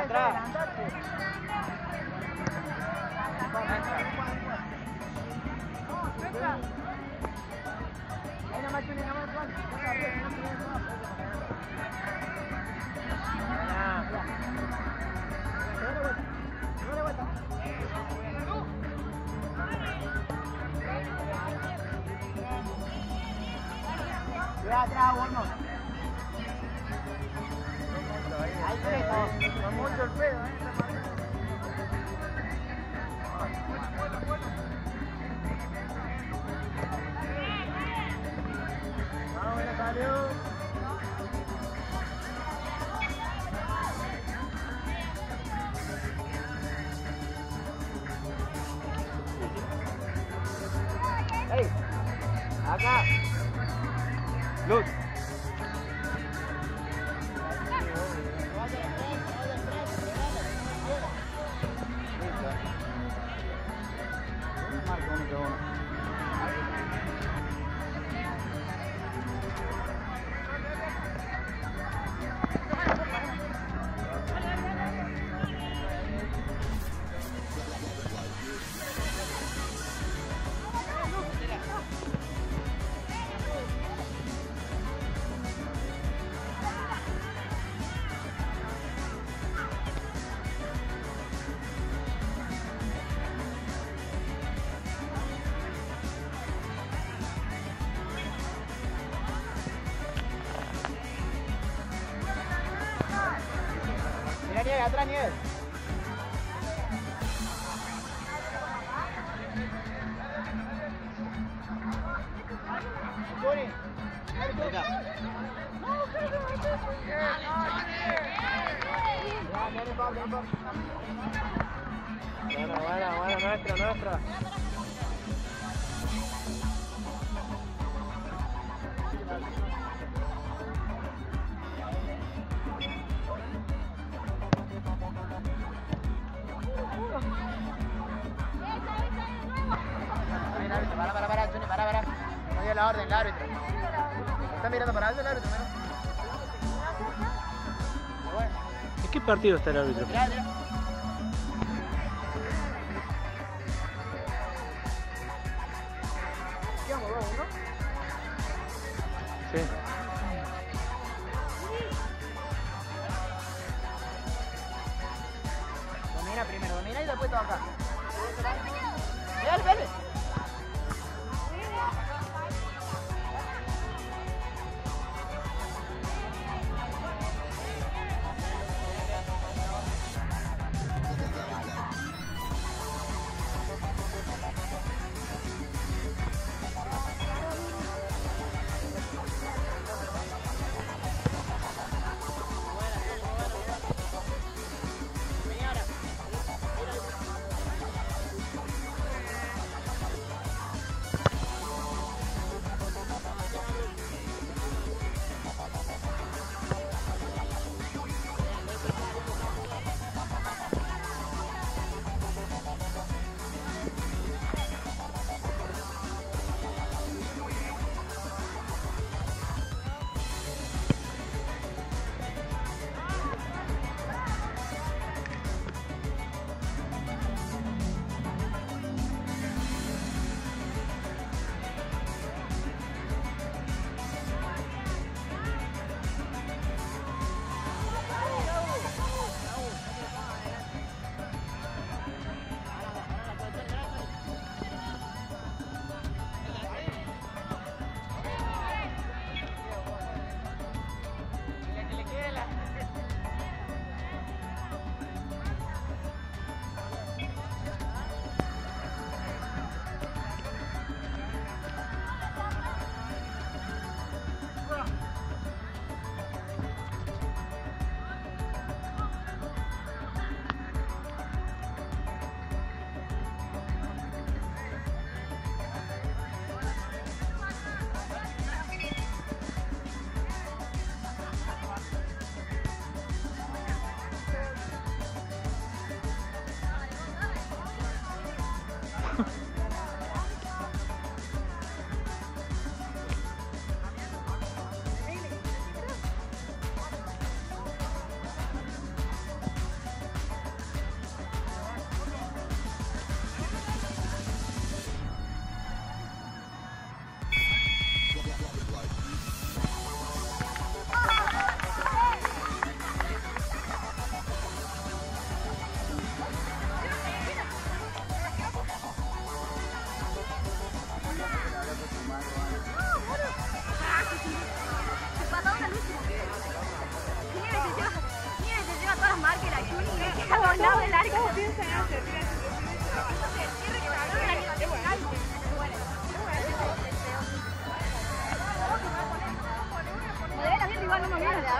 Atrás. Cuidado atrás, Hey, I got. Luz! Nieve, atrás nieve. Tony. Buena, buena, buena, nuestra, nuestra. No la orden el árbitro. Está mirando para alto el árbitro. Bueno, ¿En qué partido está el árbitro? mirá, mirá. Quedamos dos, ¿no? Sí. Yeah.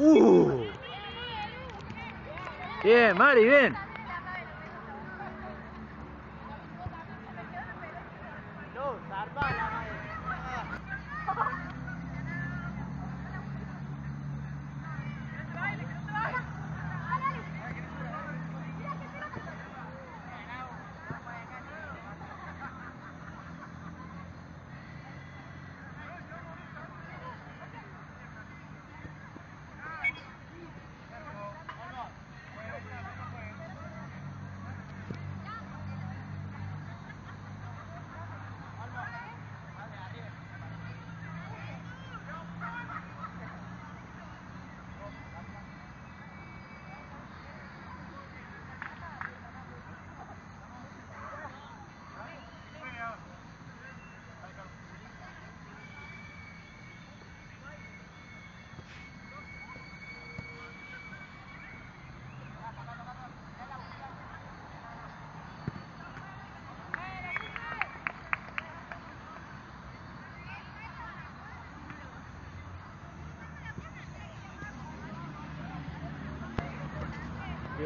Uh. Bien, Mari, bien. No, zarpa la madre.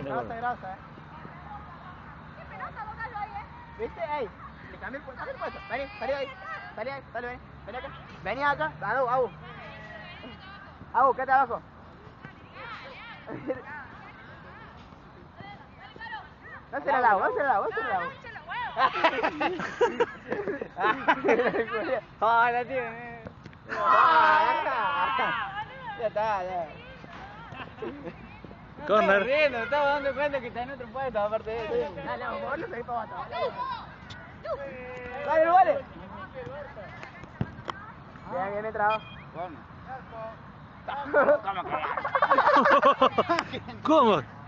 Bien, Grasa, Eduardo. grasa, eh. ¿Viste? Ey, le cambié el puesto, el puesto. Vení, salí ahí. Salí ahí, salí, vení. Vení acá. Vení acá. Abu, Abu. Abu, quédate abajo. No se la lavo, no se la lavo, no se la lavo. Ah, la tiene. Ah, ya está, ya. Corner. riendo, me estaba dando cuenta que está en otro puesto, aparte de eso. Dale, vamos, vos no seguís para abajo. Dale, vale. Bien, bien entrado. ¿Cómo?